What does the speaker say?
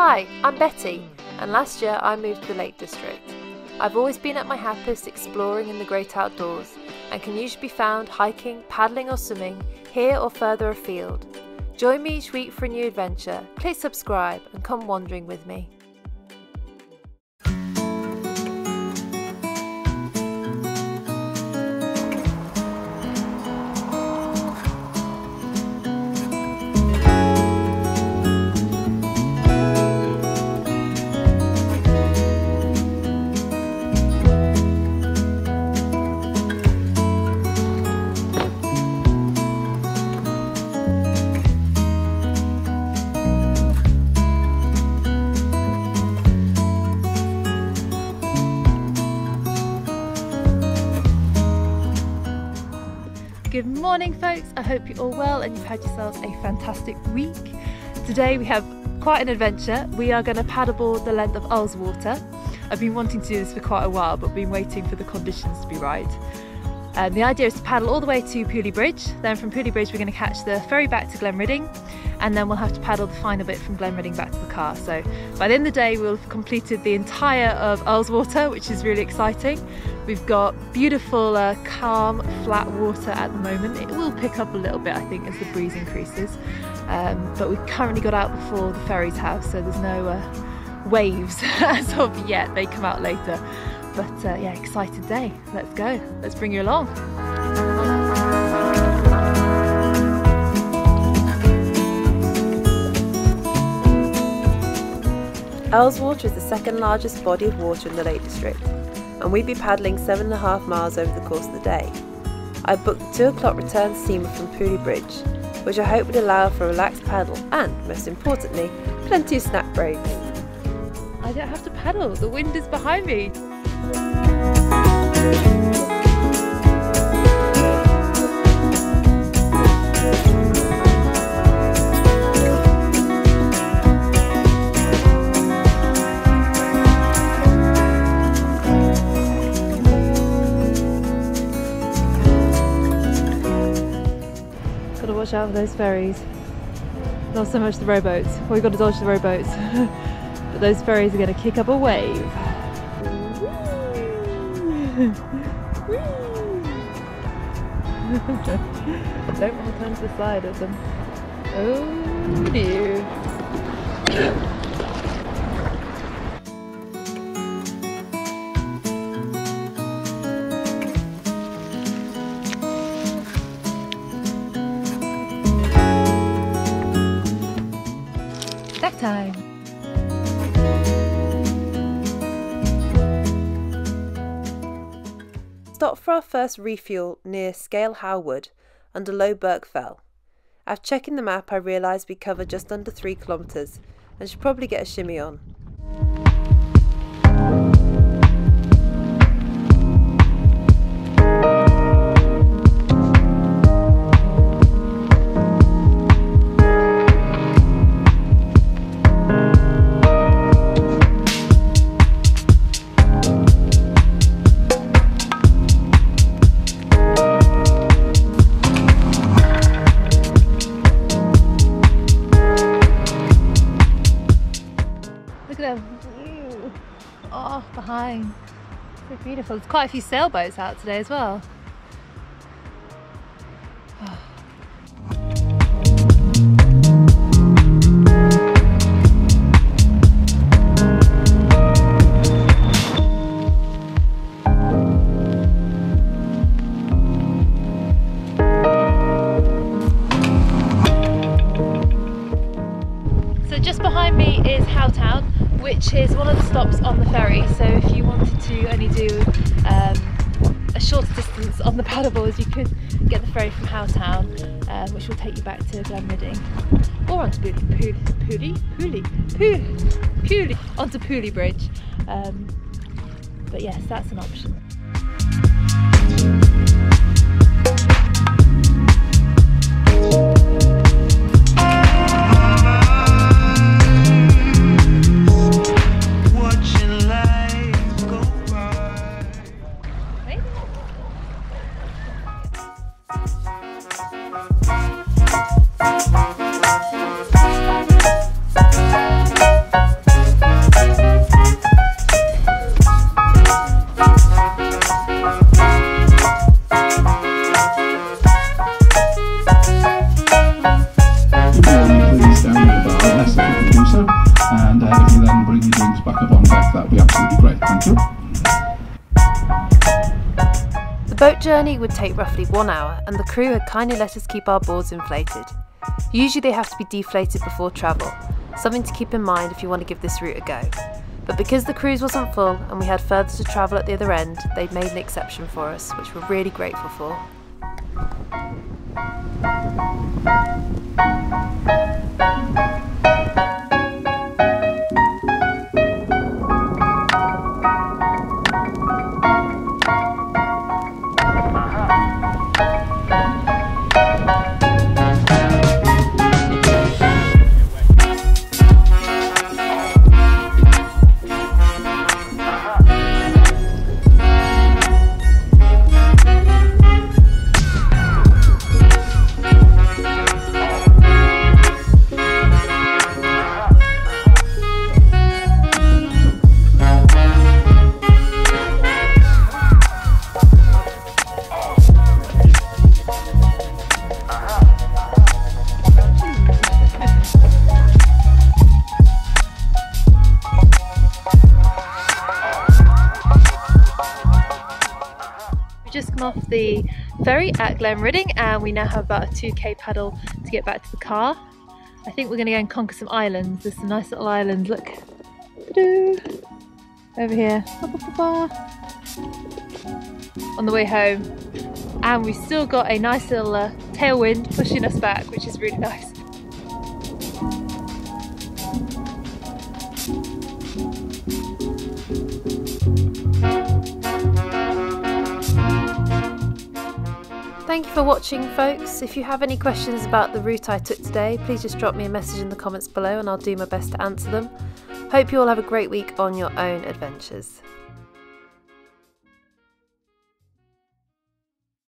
Hi, I'm Betty, and last year I moved to the Lake District. I've always been at my happiest exploring in the great outdoors and can usually be found hiking, paddling, or swimming here or further afield. Join me each week for a new adventure. Click subscribe and come wandering with me. Morning, folks. I hope you're all well and you've had yourselves a fantastic week. Today we have quite an adventure. We are going to paddleboard the length of Ullswater. I've been wanting to do this for quite a while, but been waiting for the conditions to be right. Um, the idea is to paddle all the way to Pooley Bridge. Then from Pooley Bridge, we're going to catch the ferry back to Glenridding, and then we'll have to paddle the final bit from Glenridding back to the car. So by the end of the day, we'll have completed the entire of Ullswater, which is really exciting. We've got beautiful, uh, calm, flat water at the moment. It will pick up a little bit, I think, as the breeze increases. Um, but we've currently got out before the ferries have, so there's no uh, waves as of yet. They come out later. But uh, yeah, excited day. Let's go. Let's bring you along. Ullswater is the second largest body of water in the Lake District, and we'd be paddling seven and a half miles over the course of the day. I booked the 2 o'clock return steamer from Pooley Bridge, which I hope would allow for a relaxed paddle and, most importantly, plenty of snack breaks. I don't have to paddle, the wind is behind me. Out for those ferries. Not so much the rowboats. Well, we've got to dodge the rowboats. but those ferries are gonna kick up a wave. Don't want to turn to the side of them. Oh dear. Stopped for our first refuel near Scale Howe Wood under Low Birk Fell. After checking the map, I realised we covered just under three kilometres and should probably get a shimmy on. Oh, behind. So beautiful. There's quite a few sailboats out today as well. So just behind me is Howtown, which is one of the stops on the ferry. So if you wanted to only do um, a shorter distance on the paddleboards, you could get the ferry from Howtown, um, which will take you back to Glenridding, or onto Pooley, Pooley, Pooley, Pooley, Pooley, onto Pooley Bridge. Um, but yes, that's an option. Thank you. The boat journey would take roughly one hour, and the crew had kindly let us keep our boards inflated. Usually they have to be deflated before travel, something to keep in mind if you want to give this route a go. But because the cruise wasn't full and we had further to travel at the other end, they'd made an exception for us, which we're really grateful for. We the ferry at Glenridding and we now have about a 2k paddle to get back to the car. I think we're going to go and conquer some islands. There's some nice little islands, look. Over here. On the way home. And we've still got a nice little uh, tailwind pushing us back, which is really nice. Thank you for watching, folks. If you have any questions about the route I took today, please just drop me a message in the comments below and I'll do my best to answer them. Hope you all have a great week on your own adventures.